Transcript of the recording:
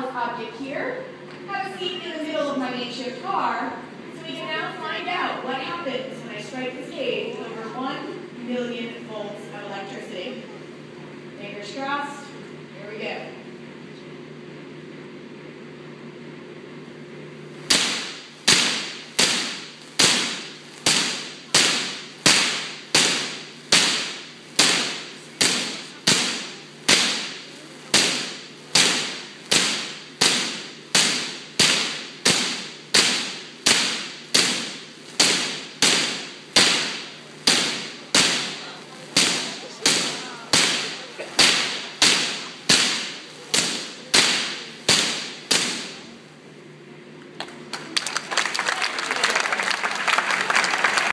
solid object here. Have a seat in the middle of my makeshift car, so we can now find out what happens when I strike this cage with over 1 million volts of electricity. Fingers crossed.